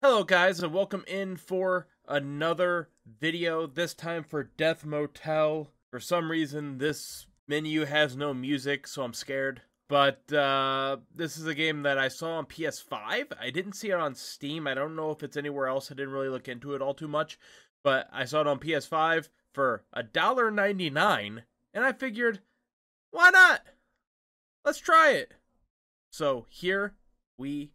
Hello guys and welcome in for another video, this time for Death Motel. For some reason this menu has no music so I'm scared. But uh, this is a game that I saw on PS5. I didn't see it on Steam. I don't know if it's anywhere else. I didn't really look into it all too much. But I saw it on PS5 for $1.99 and I figured, why not? Let's try it. So here we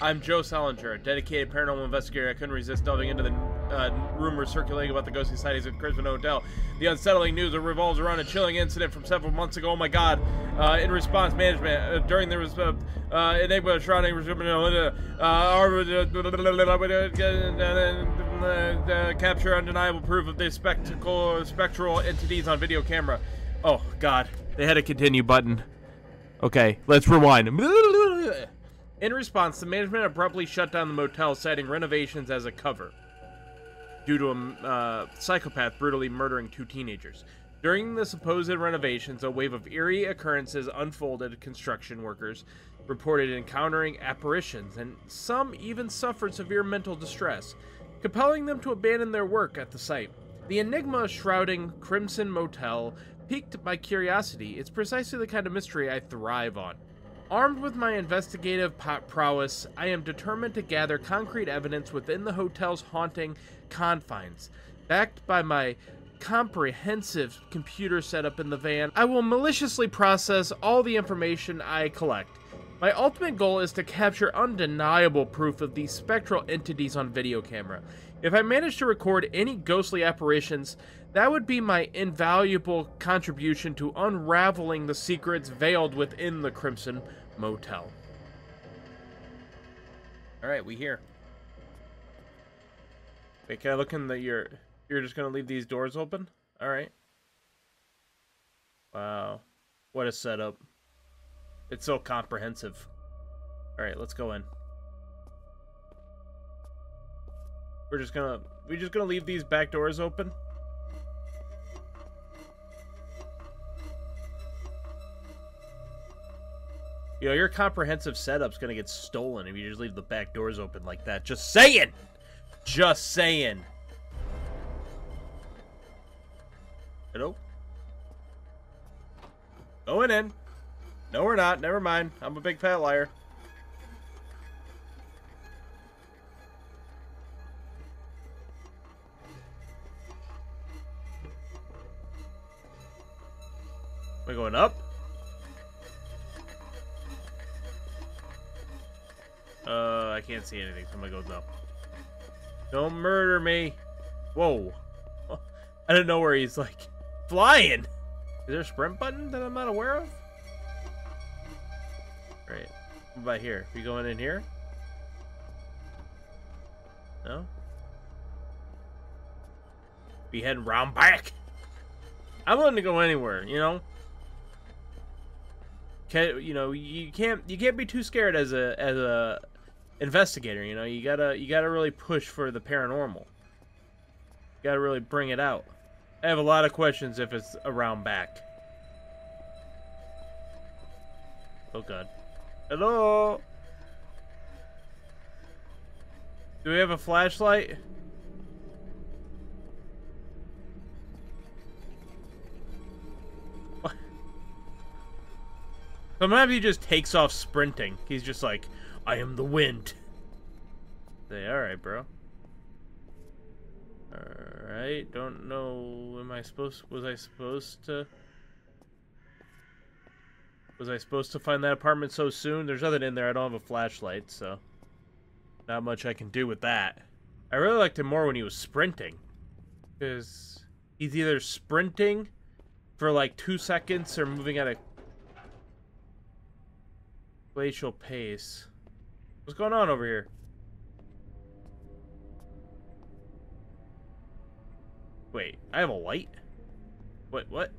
I'm Joe Salinger, a dedicated paranormal investigator. I couldn't resist delving into the uh, rumors circulating about the ghostly sightings at Crimson Hotel. The unsettling news revolves around a chilling incident from several months ago. Oh my God! Uh, in response, management uh, during the uh, uh, enigma surrounding uh, capture undeniable proof of the spectacle spectral entities on video camera. Oh God! They had a continue button. Okay, let's rewind. In response, the management abruptly shut down the motel, citing renovations as a cover due to a uh, psychopath brutally murdering two teenagers. During the supposed renovations, a wave of eerie occurrences unfolded. Construction workers reported encountering apparitions, and some even suffered severe mental distress, compelling them to abandon their work at the site. The enigma shrouding Crimson Motel piqued my curiosity. It's precisely the kind of mystery I thrive on. Armed with my investigative pot prowess, I am determined to gather concrete evidence within the hotel's haunting confines. Backed by my comprehensive computer setup in the van, I will maliciously process all the information I collect. My ultimate goal is to capture undeniable proof of these spectral entities on video camera. If I manage to record any ghostly apparitions, that would be my invaluable contribution to unraveling the secrets veiled within the Crimson Motel. Alright, we here. Wait, can I look in the... You're, you're just gonna leave these doors open? Alright. Wow. What a setup. It's so comprehensive. Alright, let's go in. We're just gonna... We're just gonna leave these back doors open? You know, your comprehensive setup's gonna get stolen if you just leave the back doors open like that. Just saying! Just saying. Hello? Going in. No, we're not. Never mind. I'm a big fat liar. Going up? Uh, I can't see anything. Somebody goes up. Don't murder me. Whoa. I don't know where he's like flying. Is there a sprint button that I'm not aware of? Right. What about here? We going in here? No? Be heading round back. I'm willing to go anywhere, you know? Can, you know, you can't you can't be too scared as a as a investigator. You know, you gotta you gotta really push for the paranormal. You gotta really bring it out. I have a lot of questions if it's around back. Oh god. Hello. Do we have a flashlight? Sometimes he just takes off sprinting. He's just like, I am the wind. Say, alright, bro. Alright, don't know, am I supposed, was I supposed to... Was I supposed to find that apartment so soon? There's nothing in there, I don't have a flashlight, so... Not much I can do with that. I really liked him more when he was sprinting. Because he's either sprinting for like two seconds or moving at a glacial pace. What's going on over here? Wait, I have a light? What, what?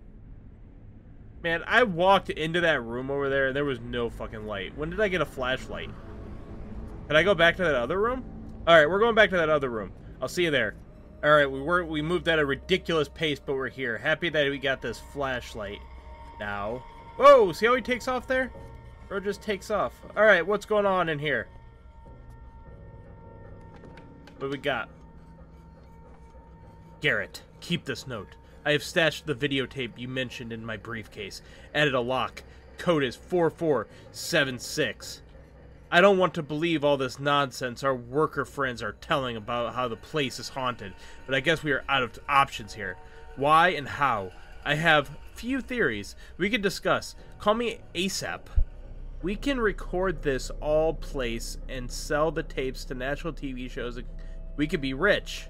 Man, I walked into that room over there and there was no fucking light. When did I get a flashlight? Can I go back to that other room? Alright, we're going back to that other room. I'll see you there. Alright, we were we moved at a ridiculous pace, but we're here. Happy that we got this flashlight now. Whoa, see how he takes off there? Bro just takes off. Alright, what's going on in here? What we got? Garrett, keep this note. I have stashed the videotape you mentioned in my briefcase. Added a lock. Code is 4476. I don't want to believe all this nonsense our worker friends are telling about how the place is haunted, but I guess we are out of options here. Why and how? I have few theories we could discuss. Call me ASAP. We can record this all place and sell the tapes to national TV shows. We could be rich.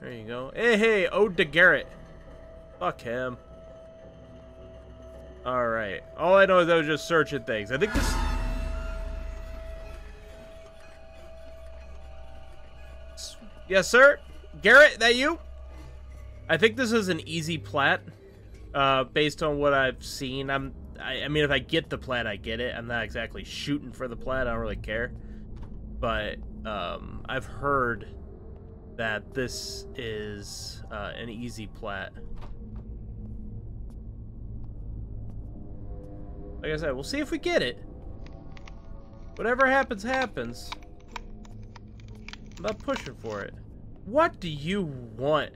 There you go. Hey, hey, Ode to Garrett. Fuck him. Alright. All I know is I was just searching things. I think this... Yes, sir? Garrett, that you? I think this is an easy plat. Uh, based on what I've seen. I'm I, I mean if I get the plat I get it. I'm not exactly shooting for the plat, I don't really care. But um I've heard that this is uh, an easy plat. Like I said, we'll see if we get it. Whatever happens, happens. I'm not pushing for it. What do you want,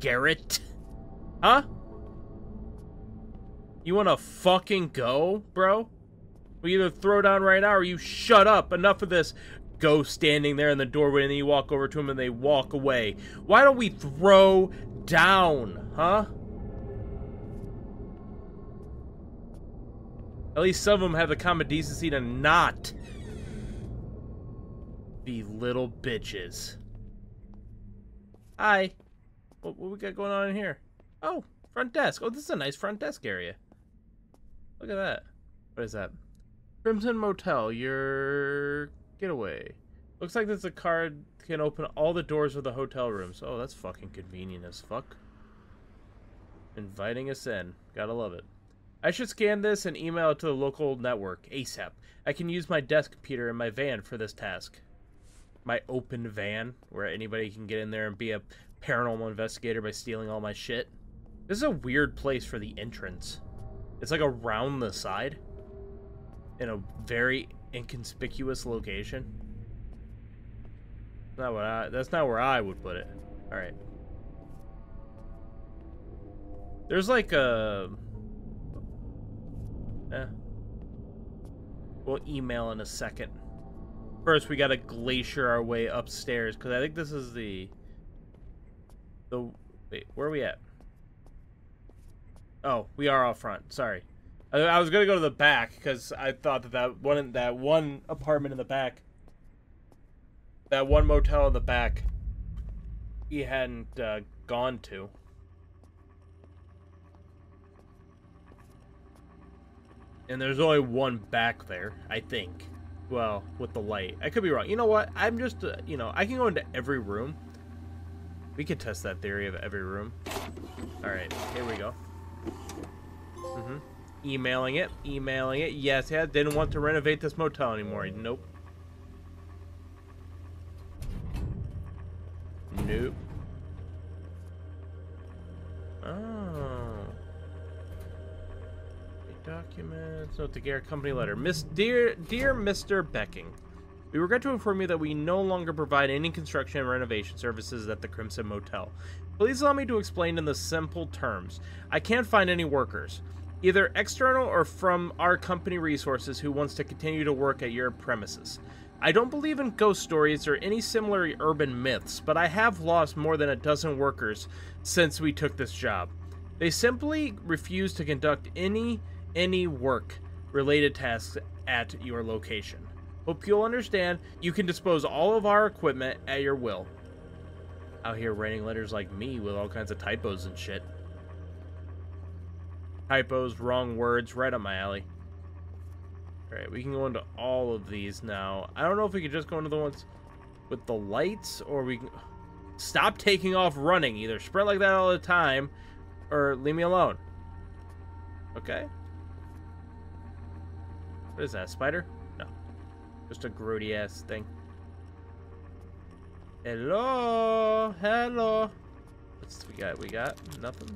Garrett? Huh? You wanna fucking go, bro? We either throw down right now or you shut up. Enough of this ghost standing there in the doorway and then you walk over to him and they walk away. Why don't we throw down, huh? At least some of them have the common decency to not be little bitches. Hi. What, what we got going on in here? Oh, front desk. Oh, this is a nice front desk area. Look at that. What is that? Crimson Motel, your getaway. Looks like there's a card can open all the doors of the hotel rooms. Oh, that's fucking convenient as fuck. Inviting us in. Gotta love it. I should scan this and email it to the local network, ASAP. I can use my desk computer in my van for this task. My open van, where anybody can get in there and be a paranormal investigator by stealing all my shit. This is a weird place for the entrance. It's like around the side. In a very inconspicuous location. Not what I, that's not where I would put it. Alright. There's like a... Eh. We'll email in a second. First, we gotta glacier our way upstairs, because I think this is the... The... Wait, where are we at? Oh, we are out front. Sorry. I, I was gonna go to the back because I thought that that one that one apartment in the back, that one motel in the back, he hadn't uh, gone to. And there's only one back there, I think. Well, with the light. I could be wrong. You know what? I'm just, uh, you know, I can go into every room. We could test that theory of every room. Alright, here we go. Mm-hmm. Emailing it, emailing it. Yes, yeah, didn't want to renovate this motel anymore. Nope. Nope. Oh. Documents. Note to Garrett Company letter. Miss dear dear Mr. Becking. We regret to inform you that we no longer provide any construction and renovation services at the Crimson Motel. Please allow me to explain in the simple terms. I can't find any workers either external or from our company resources who wants to continue to work at your premises. I don't believe in ghost stories or any similar urban myths, but I have lost more than a dozen workers since we took this job. They simply refuse to conduct any any work related tasks at your location. Hope you'll understand. You can dispose all of our equipment at your will. Out here writing letters like me with all kinds of typos and shit typos, wrong words, right up my alley. Alright, we can go into all of these now. I don't know if we could just go into the ones with the lights, or we can... Stop taking off running. Either sprint like that all the time, or leave me alone. Okay. What is that, spider? No. Just a grody-ass thing. Hello? Hello? What's we got? We got nothing?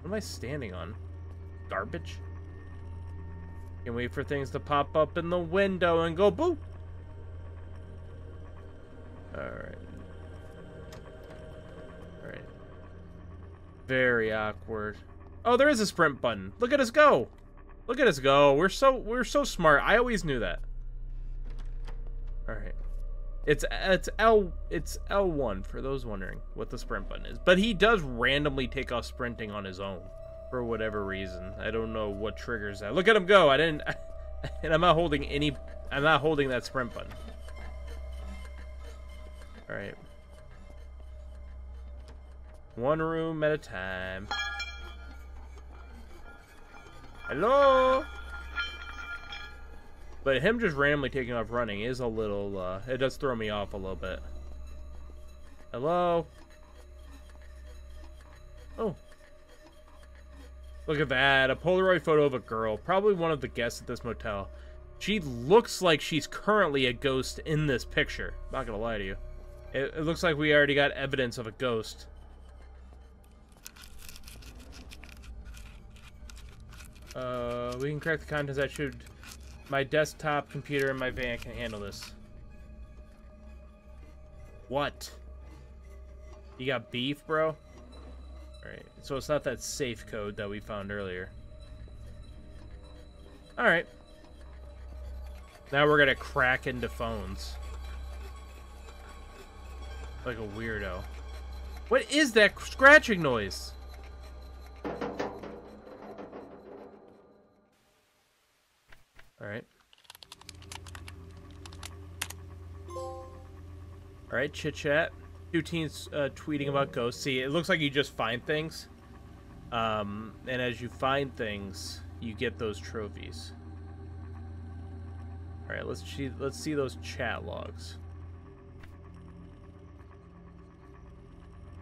What am I standing on? Garbage? Can wait for things to pop up in the window and go boo. Alright. Alright. Very awkward. Oh, there is a sprint button. Look at us go! Look at us go. We're so we're so smart. I always knew that. Alright. It's it's L it's L1 for those wondering what the sprint button is. But he does randomly take off sprinting on his own for whatever reason. I don't know what triggers that. Look at him go. I didn't and I'm not holding any I'm not holding that sprint button. All right. One room at a time. Hello? But him just randomly taking off running is a little, uh, it does throw me off a little bit. Hello? Oh. Look at that, a Polaroid photo of a girl, probably one of the guests at this motel. She looks like she's currently a ghost in this picture. Not gonna lie to you. It, it looks like we already got evidence of a ghost. Uh, we can crack the contents. I should my desktop computer and my van can handle this. What? You got beef, bro? Alright, so it's not that safe code that we found earlier. Alright. Now we're gonna crack into phones. Like a weirdo. What is that scratching noise? Alright, chit chat. Two teens uh, tweeting about ghosts. See, it looks like you just find things. Um, and as you find things, you get those trophies. Alright, let's see let's see those chat logs.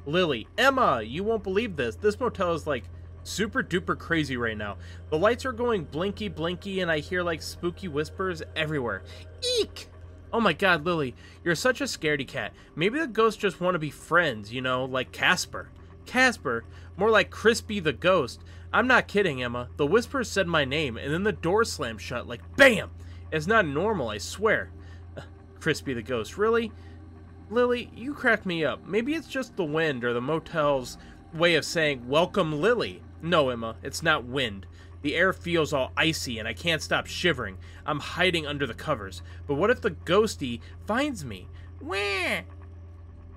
Lily, Emma, you won't believe this. This motel is like super duper crazy right now. The lights are going blinky blinky and I hear like spooky whispers everywhere. Eek! Oh my god, Lily, you're such a scaredy cat. Maybe the ghosts just want to be friends, you know, like Casper. Casper? More like Crispy the ghost. I'm not kidding, Emma. The whispers said my name and then the door slammed shut like BAM! It's not normal, I swear. Crispy the ghost, really? Lily, you crack me up. Maybe it's just the wind or the motel's way of saying, Welcome, Lily. No, Emma, it's not wind. The air feels all icy and I can't stop shivering. I'm hiding under the covers. But what if the ghosty finds me? Where?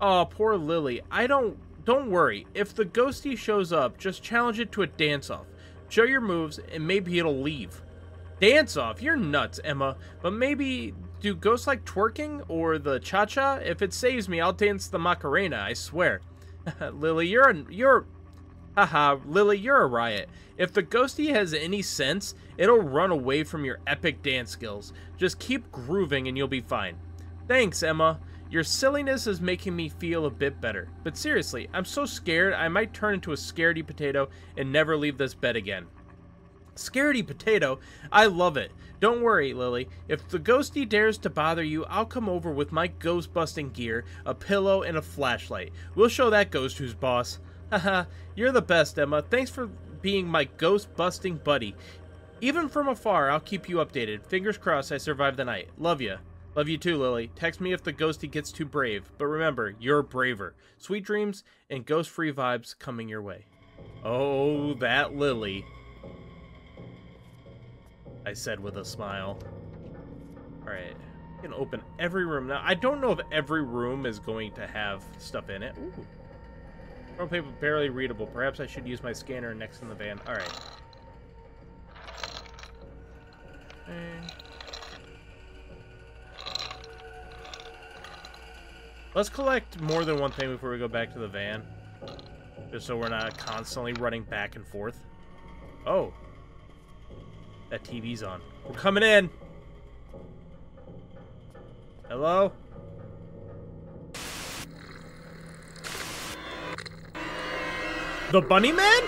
Oh, poor Lily. I don't... Don't worry. If the ghosty shows up, just challenge it to a dance-off. Show your moves, and maybe it'll leave. Dance-off? You're nuts, Emma. But maybe... Do ghosts like twerking? Or the cha-cha? If it saves me, I'll dance the Macarena, I swear. Lily, you're a, you're Haha, Lily, you're a riot. If the ghosty has any sense, it'll run away from your epic dance skills. Just keep grooving and you'll be fine. Thanks, Emma. Your silliness is making me feel a bit better. But seriously, I'm so scared I might turn into a scaredy potato and never leave this bed again. Scaredy potato? I love it. Don't worry, Lily. If the ghosty dares to bother you, I'll come over with my ghost busting gear, a pillow, and a flashlight. We'll show that ghost who's boss. Haha, you're the best, Emma. Thanks for being my ghost-busting buddy. Even from afar, I'll keep you updated. Fingers crossed I survive the night. Love you. Love you too, Lily. Text me if the ghosty gets too brave. But remember, you're braver. Sweet dreams and ghost-free vibes coming your way. Oh, that Lily. I said with a smile. Alright. I can open every room. Now, I don't know if every room is going to have stuff in it. Ooh. Paper barely readable. Perhaps I should use my scanner next in the van. Alright. Eh. Let's collect more than one thing before we go back to the van. Just so we're not constantly running back and forth. Oh. That TV's on. We're coming in! Hello? The Bunny Man?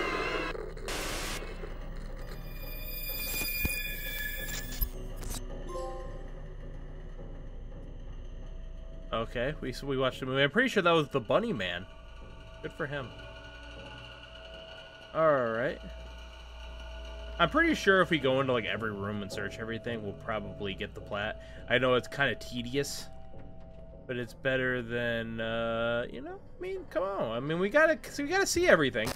Okay, we so we watched the movie. I'm pretty sure that was the Bunny Man. Good for him. Alright. I'm pretty sure if we go into like every room and search everything, we'll probably get the plat. I know it's kind of tedious. But it's better than uh, you know. I mean, come on. I mean, we gotta we gotta see everything.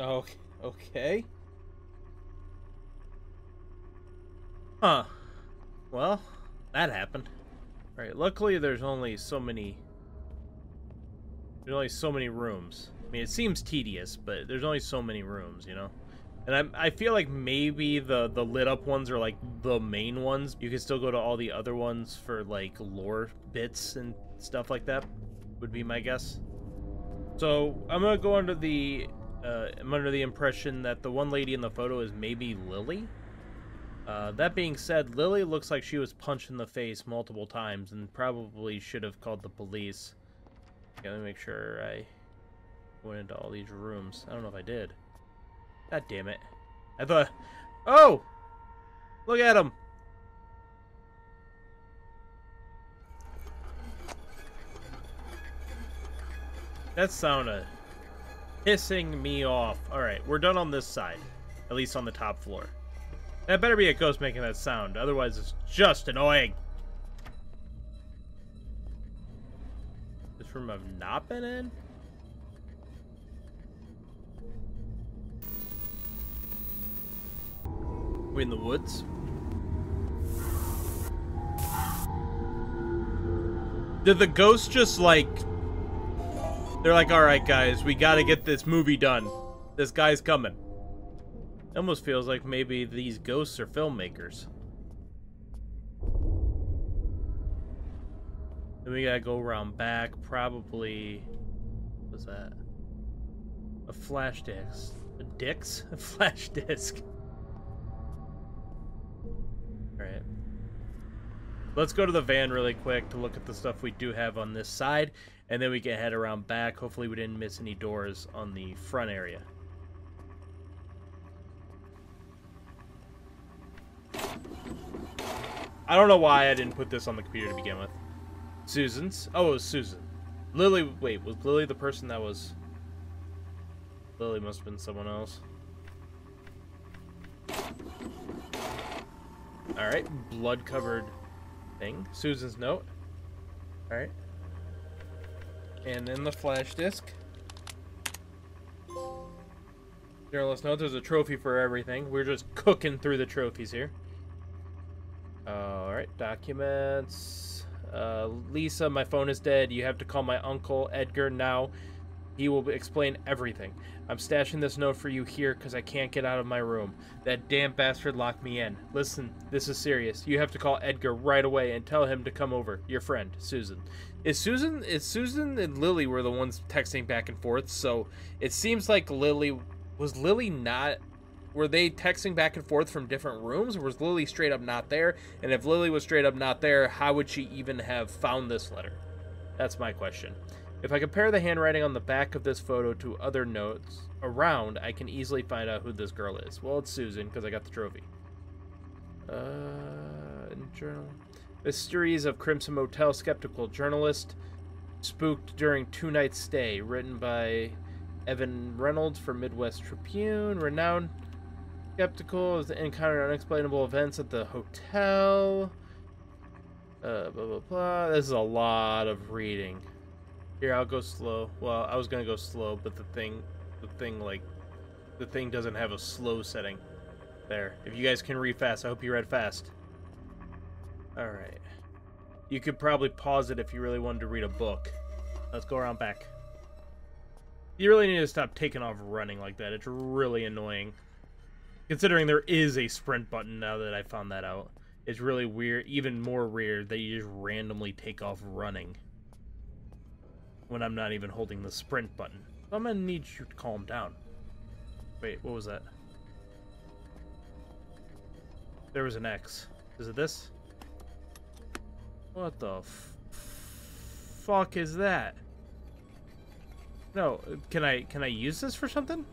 Okay. Okay. Huh. Well, that happened. Alright, luckily there's only so many... There's only so many rooms. I mean, it seems tedious, but there's only so many rooms, you know? And I, I feel like maybe the, the lit up ones are like the main ones. You can still go to all the other ones for like lore bits and stuff like that, would be my guess. So I'm gonna go under the uh, I'm under the impression that the one lady in the photo is maybe Lily. Uh, that being said, Lily looks like she was punched in the face multiple times and probably should have called the police. Okay, let me make sure I went into all these rooms. I don't know if I did. God damn it. I thought... Oh! Look at him! That sounded pissing me off. Alright, we're done on this side. At least on the top floor. That better be a ghost making that sound, otherwise it's just annoying. Room I've not been in? We in the woods? Did the ghost just like they're like, all right, guys, we got to get this movie done. This guy's coming. It almost feels like maybe these ghosts are filmmakers. Then we gotta go around back. Probably. What's that? A flash disc. A dix? A flash disc. Alright. Let's go to the van really quick to look at the stuff we do have on this side and then we can head around back. Hopefully we didn't miss any doors on the front area. I don't know why I didn't put this on the computer to begin with. Susan's. Oh, it was Susan. Lily, wait, was Lily the person that was... Lily must have been someone else. Alright, blood-covered thing. Susan's note. Alright. And then the flash disc. Journalist note, there's a trophy for everything. We're just cooking through the trophies here. Alright, documents. Uh, Lisa, my phone is dead. You have to call my uncle, Edgar, now. He will explain everything. I'm stashing this note for you here because I can't get out of my room. That damn bastard locked me in. Listen, this is serious. You have to call Edgar right away and tell him to come over. Your friend, Susan. Is Susan is Susan and Lily were the ones texting back and forth, so it seems like Lily was Lily not were they texting back and forth from different rooms or was Lily straight up not there? And if Lily was straight up not there, how would she even have found this letter? That's my question. If I compare the handwriting on the back of this photo to other notes around, I can easily find out who this girl is. Well, it's Susan because I got the trophy. Uh, journal. Mysteries of Crimson Motel Skeptical Journalist. Spooked during two nights stay. Written by Evan Reynolds for Midwest Tribune. Renowned skeptical as the encounter unexplainable events at the hotel. Uh, blah, blah, blah. This is a lot of reading. Here, I'll go slow. Well, I was gonna go slow, but the thing, the thing, like, the thing doesn't have a slow setting. There. If you guys can read fast, I hope you read fast. Alright. You could probably pause it if you really wanted to read a book. Let's go around back. You really need to stop taking off running like that. It's really annoying. Considering there is a sprint button now that I found that out. It's really weird, even more weird that you just randomly take off running. When I'm not even holding the sprint button. I'm gonna need you to calm down. Wait, what was that? There was an X. Is it this? What the fuck is that? No, can I can I use this for something?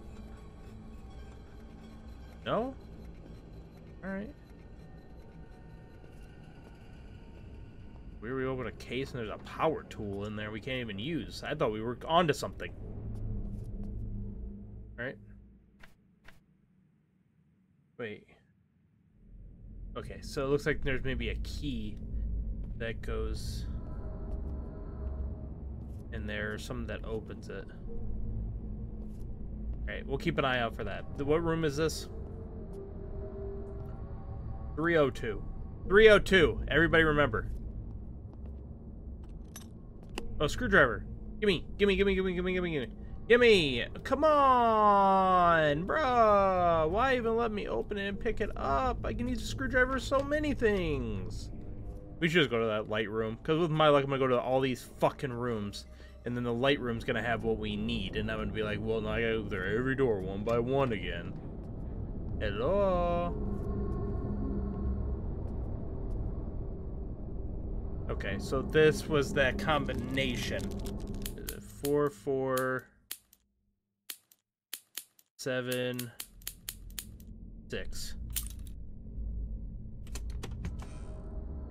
No? Alright. We we open a case and there's a power tool in there we can't even use. I thought we were onto something. Right? Wait. Okay, so it looks like there's maybe a key that goes in there, or something that opens it. Alright, we'll keep an eye out for that. What room is this? 302. 302. Everybody remember. Oh, screwdriver. Gimme, gimme, gimme, gimme, gimme, gimme, gimme. Gimme! Come on! Bruh! Why even let me open it and pick it up? I can use a screwdriver so many things. We should just go to that light room. Because with my luck, I'm going to go to all these fucking rooms. And then the light room's going to have what we need. And I'm going to be like, well, now I got to go through every door one by one again. Hello? Okay, so this was that combination. Is it Four, four seven, six.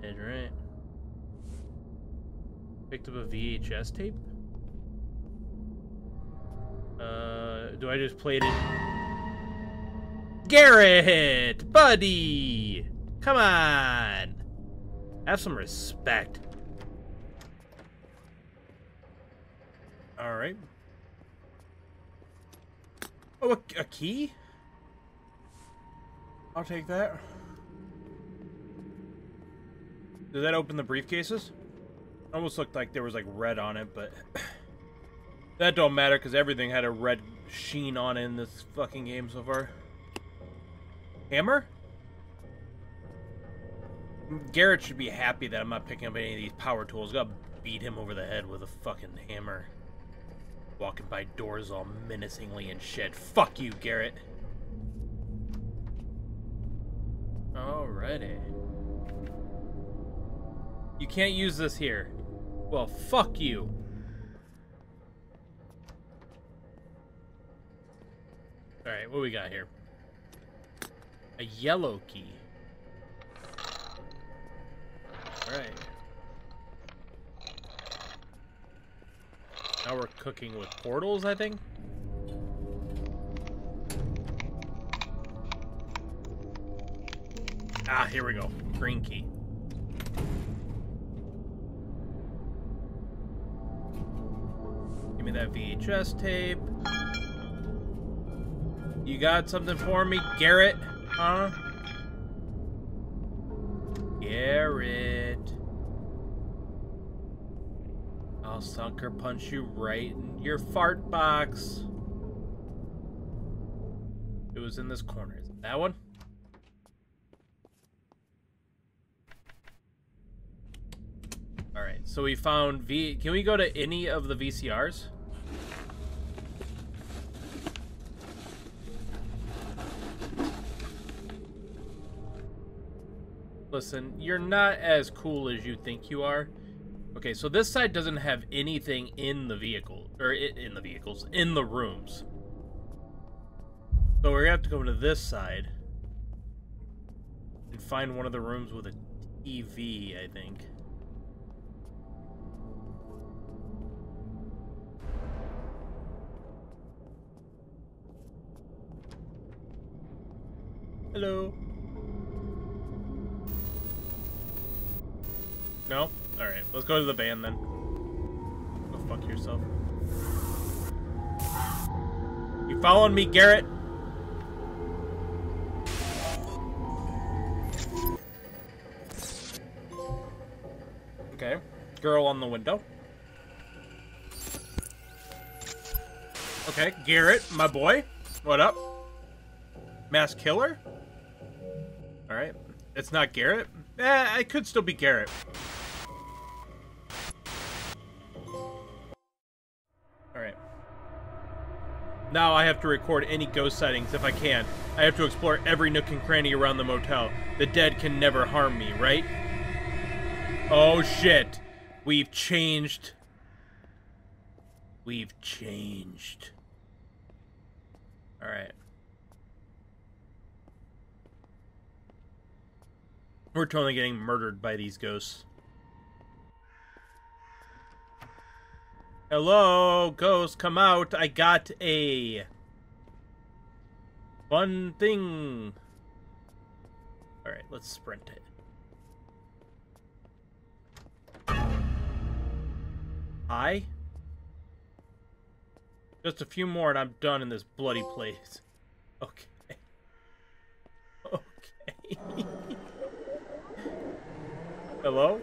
And right. Picked up a VHS tape? Uh, do I just play it? Garrett! Buddy! Come on! Have some respect. Alright. Oh, a, a key? I'll take that. Did that open the briefcases? Almost looked like there was like red on it, but that don't matter because everything had a red sheen on it in this fucking game so far. Hammer? Garrett should be happy that I'm not picking up any of these power tools. Gotta beat him over the head with a fucking hammer. Walking by doors all menacingly and shit. Fuck you, Garrett. Alrighty. You can't use this here. Well, fuck you. Alright, what we got here? A yellow key. Alright. Now we're cooking with portals, I think? Ah, here we go. Green key. Give me that VHS tape. You got something for me, Garrett? Huh? Garrett. I'll sucker punch you right in your fart box. It was in this corner. Is it that one? Alright, so we found V... Can we go to any of the VCRs? Listen, you're not as cool as you think you are. Okay, so this side doesn't have anything in the vehicle, or in the vehicles, in the rooms. So we're gonna have to go to this side and find one of the rooms with a TV, I think. Hello. No? Alright, let's go to the van then. Go fuck yourself. You following me, Garrett? Okay. Girl on the window. Okay, Garrett, my boy. What up? Mass killer? Alright. It's not Garrett? Eh, I could still be Garrett. Now I have to record any ghost sightings if I can. I have to explore every nook and cranny around the motel. The dead can never harm me, right? Oh shit. We've changed. We've changed. Alright. We're totally getting murdered by these ghosts. Hello, ghost, come out. I got a fun thing. Alright, let's sprint it. Hi? Just a few more and I'm done in this bloody place. Okay. Okay. Hello?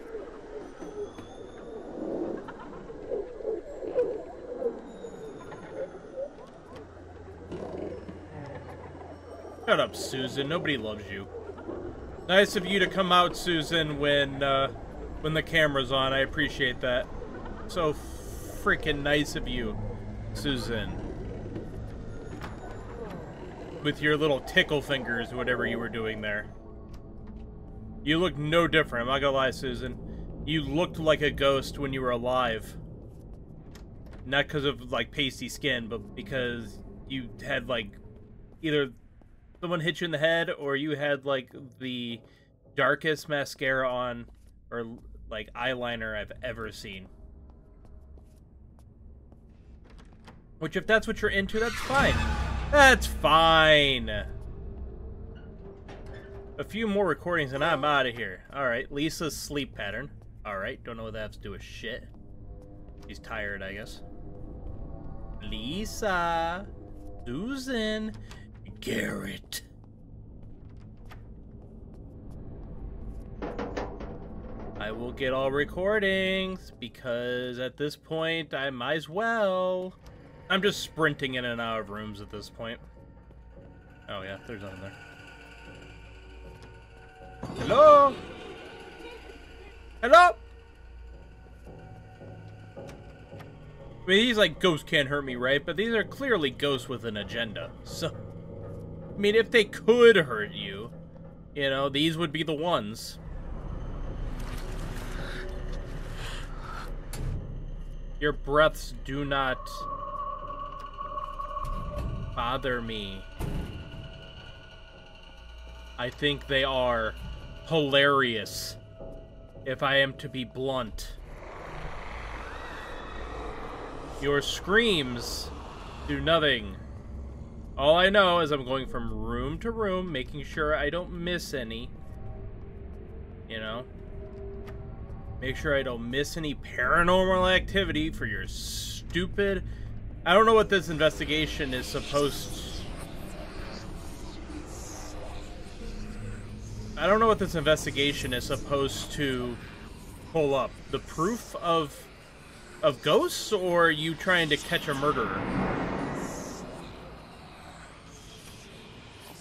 Shut up, Susan. Nobody loves you. Nice of you to come out, Susan, when, uh, when the camera's on. I appreciate that. So freaking nice of you, Susan. With your little tickle fingers, whatever you were doing there. You look no different, I'm not gonna lie, Susan. You looked like a ghost when you were alive. Not because of, like, pasty skin, but because you had, like, either someone hit you in the head or you had like the darkest mascara on or like eyeliner I've ever seen. Which if that's what you're into, that's fine. That's fine. A few more recordings and I'm out of here. Alright, Lisa's sleep pattern. Alright, don't know what that has to do with shit. She's tired, I guess. Lisa. Susan. Garrett. I will get all recordings because at this point I might as well. I'm just sprinting in and out of rooms at this point. Oh yeah, there's nothing there. Hello? Hello? I mean, these, like, ghosts can't hurt me, right? But these are clearly ghosts with an agenda. So, I mean, if they could hurt you, you know, these would be the ones. Your breaths do not bother me. I think they are hilarious, if I am to be blunt. Your screams do nothing. All I know is I'm going from room to room, making sure I don't miss any. You know? Make sure I don't miss any paranormal activity for your stupid... I don't know what this investigation is supposed I don't know what this investigation is supposed to pull up. The proof of of ghosts, or you trying to catch a murderer?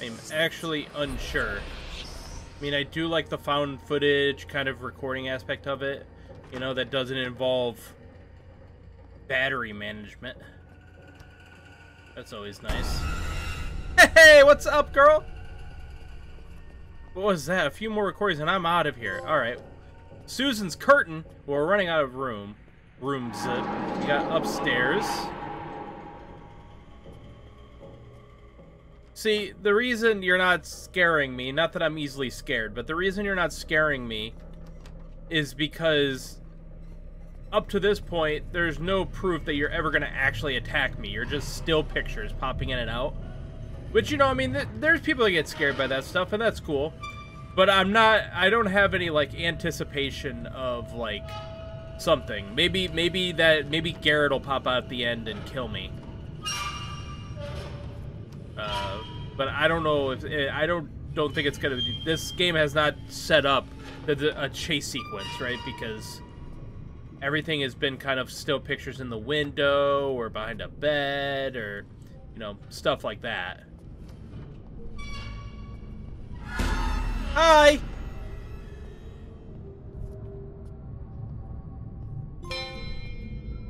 I'm actually unsure. I mean, I do like the found footage kind of recording aspect of it. You know, that doesn't involve battery management. That's always nice. Hey, what's up, girl? What was that? A few more recordings and I'm out of here. Alright. Susan's curtain. Well, we're running out of room. Rooms. Uh, you got upstairs. See, the reason you're not scaring me, not that I'm easily scared, but the reason you're not scaring me is because up to this point, there's no proof that you're ever going to actually attack me. You're just still pictures popping in and out. Which, you know, I mean, th there's people that get scared by that stuff, and that's cool. But I'm not, I don't have any, like, anticipation of, like, something. Maybe, maybe that, maybe Garrett will pop out at the end and kill me. Uh, but I don't know if, eh, I don't, don't think it's gonna be, this game has not set up a chase sequence, right? Because everything has been kind of still pictures in the window or behind a bed or, you know, stuff like that. Hi!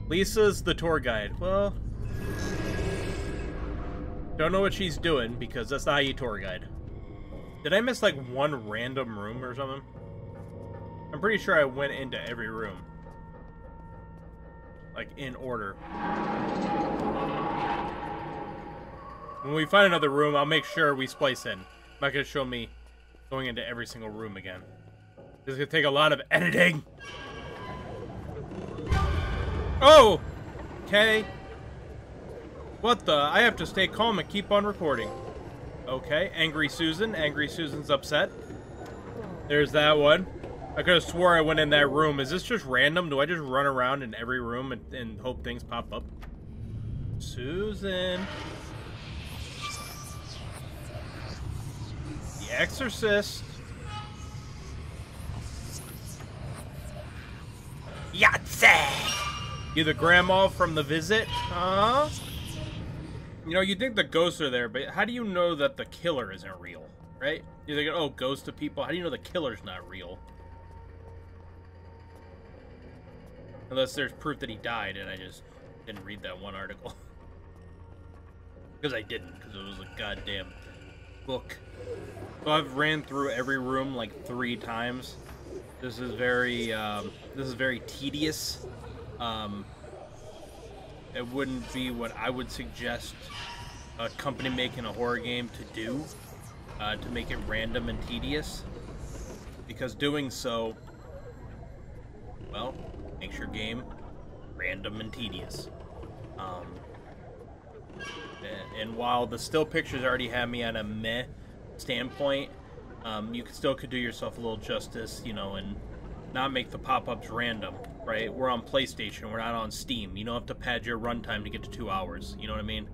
Lisa's the tour guide. Well, don't know what she's doing because that's not you tour guide. Did I miss like one random room or something? I'm pretty sure I went into every room. Like in order. When we find another room, I'll make sure we splice in. Not gonna show me going into every single room again. This is gonna take a lot of editing. Oh! Okay. What the? I have to stay calm and keep on recording. Okay, Angry Susan. Angry Susan's upset. There's that one. I could have swore I went in that room. Is this just random? Do I just run around in every room and, and hope things pop up? Susan. The Exorcist. Yahtzee! You the grandma from the visit? Huh? You know, you think the ghosts are there, but how do you know that the killer isn't real, right? You think, oh, ghosts of people. How do you know the killer's not real? Unless there's proof that he died, and I just didn't read that one article. Because I didn't, because it was a goddamn book. So I've ran through every room like three times. This is very, um, this is very tedious. Um, it wouldn't be what I would suggest a company making a horror game to do, uh, to make it random and tedious. Because doing so, well, makes your game random and tedious. Um, and, and while the still pictures already have me on a meh standpoint, um, you still could do yourself a little justice, you know, and not make the pop-ups random, right? We're on PlayStation, we're not on Steam. You don't have to pad your runtime to get to two hours. You know what I mean?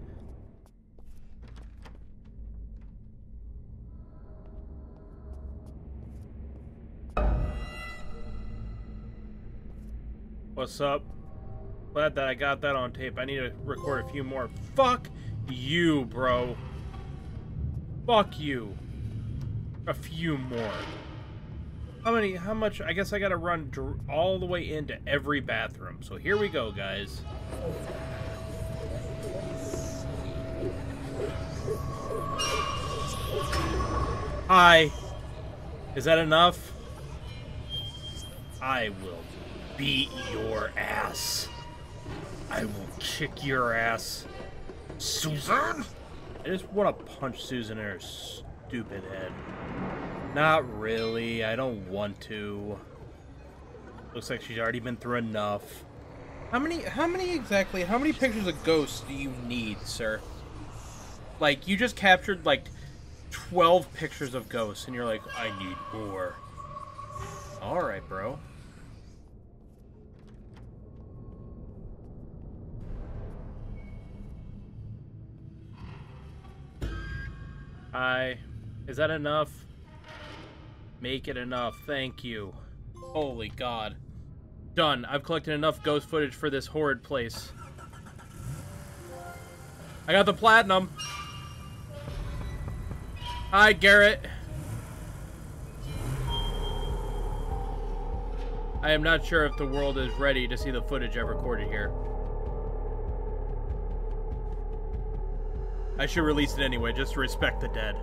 What's up? Glad that I got that on tape. I need to record a few more. Fuck you, bro. Fuck you. A few more. How many, how much, I guess I gotta run all the way into every bathroom. So here we go, guys. Hi. Is that enough? I will beat your ass. I will kick your ass. Susan? I just want to punch Susan in her stupid head. Not really. I don't want to. Looks like she's already been through enough. How many, how many exactly, how many pictures of ghosts do you need, sir? Like, you just captured, like, 12 pictures of ghosts, and you're like, I need more. Alright, bro. I... Is that enough? Make it enough. Thank you. Holy God. Done. I've collected enough ghost footage for this horrid place. I got the platinum. Hi, Garrett. I am not sure if the world is ready to see the footage I've recorded here. I should release it anyway, just to respect the dead.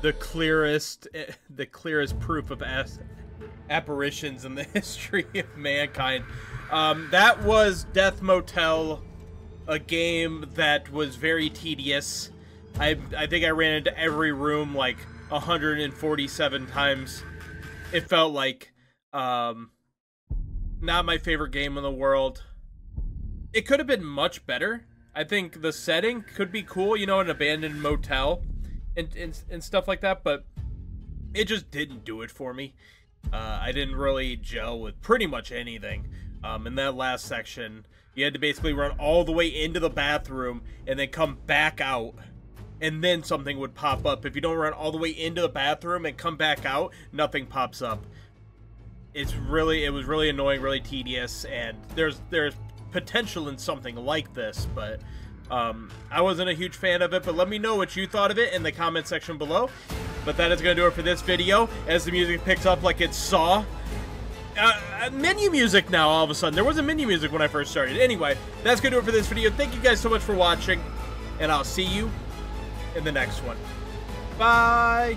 The clearest eh, the clearest proof of apparitions in the history of mankind. Um, that was Death Motel, a game that was very tedious. I I think I ran into every room like 147 times. It felt like um, not my favorite game in the world. It could have been much better. I think the setting could be cool, you know, an abandoned motel and, and, and stuff like that, but it just didn't do it for me. Uh, I didn't really gel with pretty much anything. Um, in that last section, you had to basically run all the way into the bathroom and then come back out. And then something would pop up. If you don't run all the way into the bathroom and come back out, nothing pops up. It's really, it was really annoying, really tedious, and there's there's potential in something like this, but um, I wasn't a huge fan of it, but let me know what you thought of it in the comment section below. But that is going to do it for this video, as the music picks up like it saw. Uh, uh, menu music now, all of a sudden. There wasn't menu music when I first started. Anyway, that's going to do it for this video. Thank you guys so much for watching, and I'll see you in the next one. Bye!